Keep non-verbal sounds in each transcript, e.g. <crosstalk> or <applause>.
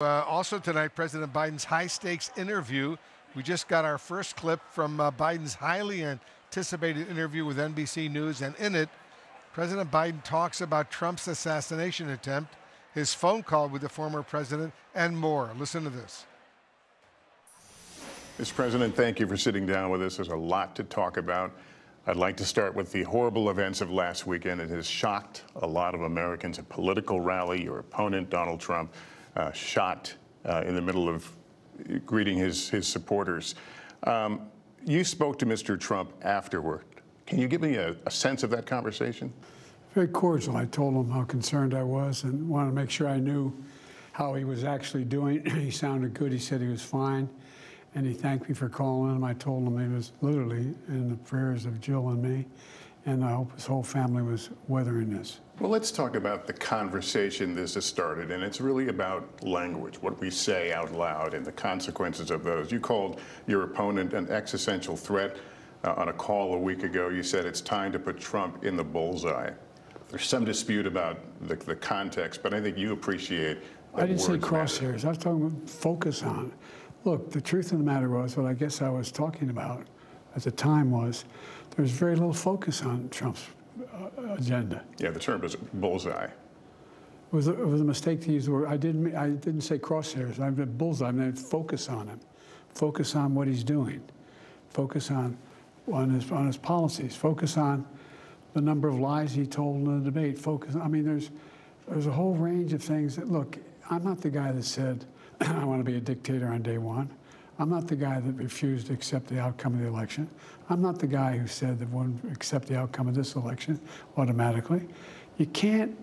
Uh, also tonight, President Biden's high stakes interview. We just got our first clip from uh, Biden's highly anticipated interview with NBC News, and in it, President Biden talks about Trump's assassination attempt, his phone call with the former president, and more. Listen to this. Mr. President, thank you for sitting down with us. There's a lot to talk about. I'd like to start with the horrible events of last weekend. It has shocked a lot of Americans. A political rally, your opponent, Donald Trump, uh, shot uh, in the middle of greeting his, his supporters. Um, you spoke to Mr. Trump afterward. Can you give me a, a, sense of that conversation? Very cordial. I told him how concerned I was and wanted to make sure I knew how he was actually doing. <clears throat> he sounded good. He said he was fine. And he thanked me for calling him. I told him he was literally in the prayers of Jill and me and I hope his whole family was weathering this. Well, let's talk about the conversation this has started, and it's really about language, what we say out loud, and the consequences of those. You called your opponent an existential threat uh, on a call a week ago. You said it's time to put Trump in the bullseye. There's some dispute about the, the context, but I think you appreciate. I didn't say crosshairs. I was talking about focus on. Look, the truth of the matter was what I guess I was talking about at the time was there was very little focus on Trump's uh, agenda. Yeah, the term is bullseye. It was, a, it was a mistake to use the word. I didn't, I didn't say crosshairs. I meant bullseye. I meant focus on him. Focus on what he's doing. Focus on, on, his, on his policies. Focus on the number of lies he told in the debate. Focus. I mean, there's, there's a whole range of things that, look, I'm not the guy that said, <clears throat> I want to be a dictator on day one. I'm not the guy that refused to accept the outcome of the election. I'm not the guy who said that one accept the outcome of this election automatically. You can't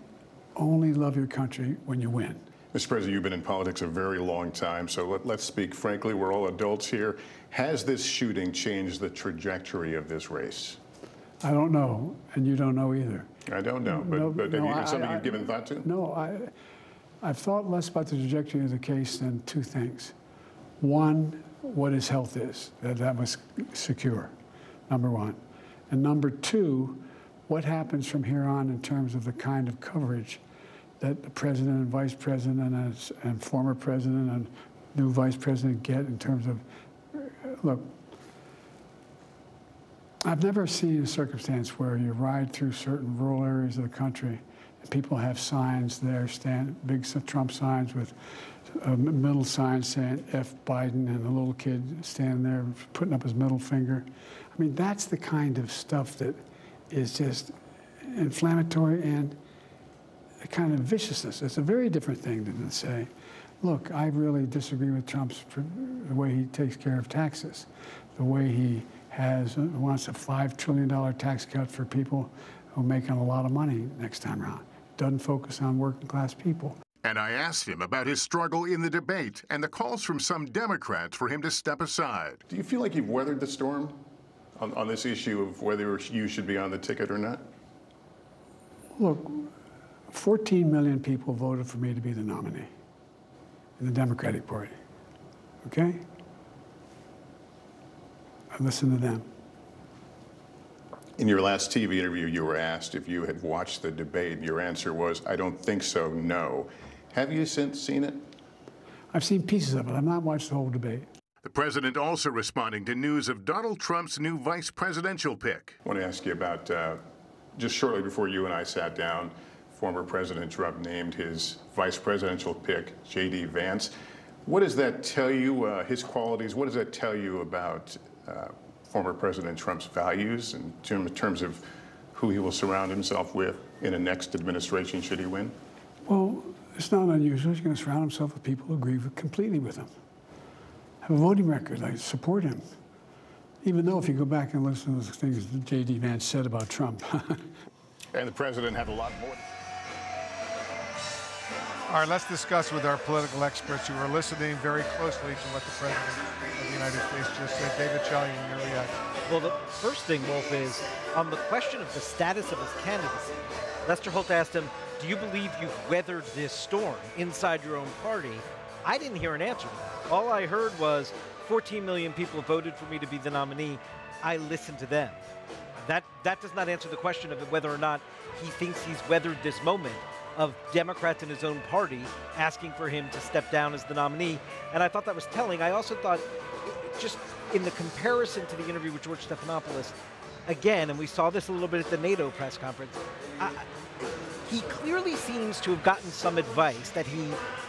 only love your country when you win. Mr. President, you've been in politics a very long time, so let, us speak frankly. We're all adults here. Has this shooting changed the trajectory of this race? I don't know, and you don't know either. I don't know, but, no, but no, you, something I, you've given thought to? No, I, I've thought less about the trajectory of the case than two things. One, what his health is, that that was secure, number one. And number two, what happens from here on in terms of the kind of coverage that the president and vice president and, and former president and new vice president get in terms of, look, I've never seen a circumstance where you ride through certain rural areas of the country and people have signs there, stand, big Trump signs with a middle sign saying F Biden and a little kid standing there putting up his middle finger. I mean, that's the kind of stuff that is just inflammatory and a kind of viciousness. It's a very different thing than to say, look, I really disagree with Trump's the way he takes care of taxes, the way he has uh, wants a five trillion dollar tax cut for people who making a lot of money next time around. Doesn't focus on working class people. And I asked him about his struggle in the debate and the calls from some Democrats for him to step aside. Do you feel like you've weathered the storm on, on this issue of whether you should be on the ticket or not? Look, 14 million people voted for me to be the nominee in the Democratic Party. Okay? I listen to them. In your last TV interview, you were asked if you had watched the debate. Your answer was, I don't think so, no. Have you since seen it? I've seen pieces of it. I've not watched the whole debate. The president also responding to news of Donald Trump's new vice presidential pick. I want to ask you about uh, just shortly before you and I sat down, former President Trump named his vice presidential pick, J.D. Vance. What does that tell you, uh, his qualities? What does that tell you about uh, former President Trump's values and in terms of who he will surround himself with in a next administration should he win? Well, it's not unusual. He's going to surround himself with people who agree with, completely with him. Have a voting record. I support him. Even though if you go back and listen to the things that J.D. Vance said about Trump. <laughs> and the president had a lot more. All right, let's discuss with our political experts who are listening very closely to what the President of the United States just said. David Chalian, your reaction. Well, the first thing, Wolf, is on the question of the status of his candidacy. Lester Holt asked him, do you believe you've weathered this storm inside your own party? I didn't hear an answer. All I heard was 14 million people voted for me to be the nominee. I listened to them. That that does not answer the question of whether or not he thinks he's weathered this moment. of Democrats in his own party asking for him to step down as the nominee. And I thought that was telling. I also thought, just in the comparison to the interview with George Stephanopoulos, again, and we saw this a little bit at the NATO press conference, I, he clearly seems to have gotten some advice that he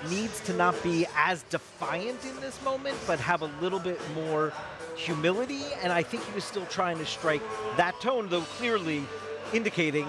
needs to not be as defiant in this moment, but have a little bit more humility. And I think he was still trying to strike that tone, though clearly indicating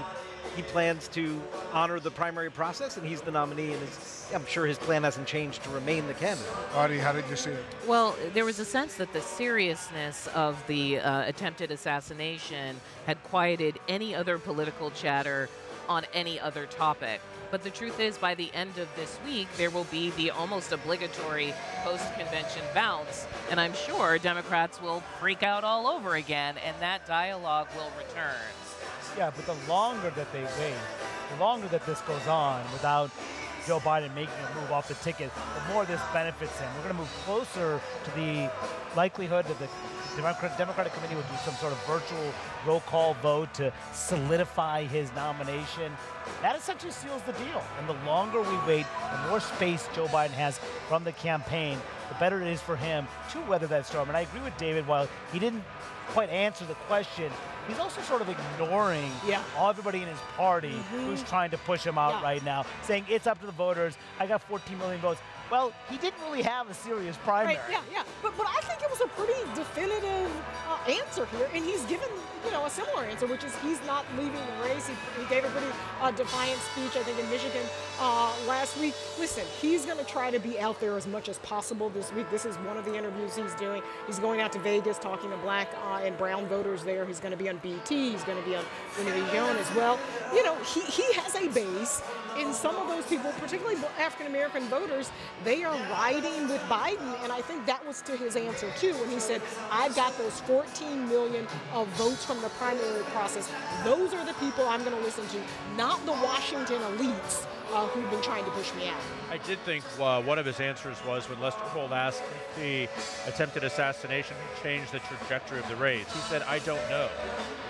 he plans to honor the primary process, and he's the nominee, and his, I'm sure his plan hasn't changed to remain the candidate. Audie, how did you see it? Well, there was a sense that the seriousness of the uh, attempted assassination had quieted any other political chatter on any other topic. But the truth is, by the end of this week, there will be the almost obligatory post convention bounce. And I'm sure Democrats will freak out all over again, and that dialogue will return. Yeah, but the longer that they wait, the longer that this goes on without Joe Biden making a move off the ticket, the more this benefits him. We're going to move closer to the likelihood that the Democratic Committee would do some sort of virtual roll call vote to solidify his nomination. That essentially seals the deal. And the longer we wait, the more space Joe Biden has from the campaign, the better it is for him to weather that storm. And I agree with David, while he didn't quite answer the question, he's also sort of ignoring yeah. everybody in his party mm-hmm. who's trying to push him out yeah. right now, saying it's up to the voters. I got 14 million votes. Well, he didn't really have a serious primary. Right, yeah, yeah. But, but I think it was a pretty definitive uh, answer here, and he's given, you know, a similar answer, which is he's not leaving the race. He, he gave a pretty uh, defiant speech, I think, in Michigan uh, last week. Listen, he's going to try to be out there as much as possible this week. This is one of the interviews he's doing. He's going out to Vegas, talking to black uh, and brown voters there. He's going to be on BET. He's going to be on Young as well. You know, he, he has a base, and some of those people, particularly African American voters, they are riding with Biden, and I think that was to his answer too when he said, "I've got those 14 million of votes from the primary process. Those are the people I'm going to listen to, not the Washington elites." Uh, who've been trying to push me out. I did think uh, one of his answers was when Lester Holt asked the attempted assassination changed the trajectory of the race. He said, I don't know.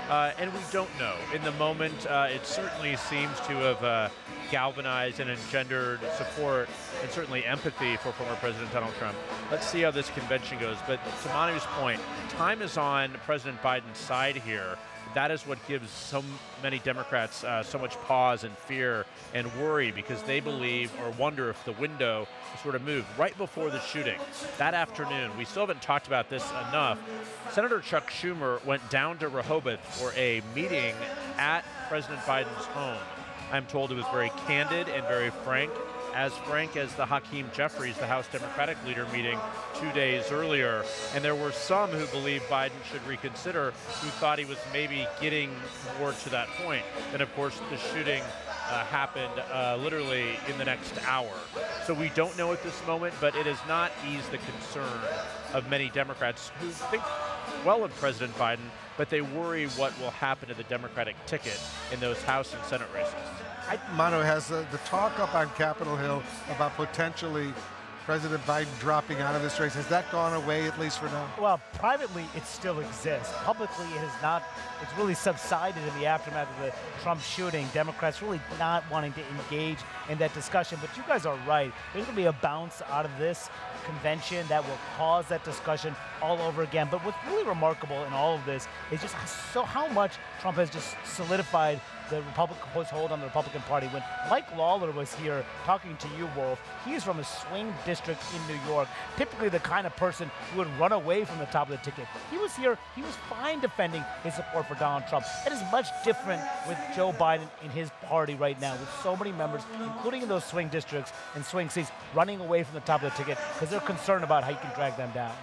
Uh, and we don't know. In the moment, uh, it certainly seems to have uh, galvanized and engendered support and certainly empathy for former President Donald Trump. Let's see how this convention goes. But to Manu's point, time is on President Biden's side here. That is what gives so many Democrats uh, so much pause and fear and worry because they believe or wonder if the window sort of moved right before the shooting. That afternoon, we still haven't talked about this enough. Senator Chuck Schumer went down to Rehoboth for a meeting at President Biden's home. I'm told it was very candid and very frank, as frank as the Hakeem Jeffries, the House Democratic leader, meeting two days earlier. And there were some who believed Biden should reconsider, who thought he was maybe getting more to that point. And of course, the shooting uh, happened uh, literally in the next hour. So we don't know at this moment, but it has not eased the concern of many Democrats who think well of President Biden, but they worry what will happen to the Democratic ticket in those House and Senate races. I, Manu has the, the talk up on Capitol Hill about potentially President Biden dropping out of this race. Has that gone away at least for now? Well, privately, it still exists. Publicly, it has not. It's really subsided in the aftermath of the Trump shooting. Democrats really not wanting to engage in that discussion. But you guys are right. There's going to be a bounce out of this convention that will cause that discussion all over again. But what's really remarkable in all of this is just so how much Trump has just solidified the Republican hold on the Republican Party. When Mike Lawler was here talking to you, Wolf, he is from a swing district in New York, typically the kind of person who would run away from the top of the ticket. He was here, he was fine defending his support for Donald Trump. It is much different with Joe Biden in his party right now, with so many members, including in those swing districts and swing seats, running away from the top of the ticket because they're concerned about how you can drag them down.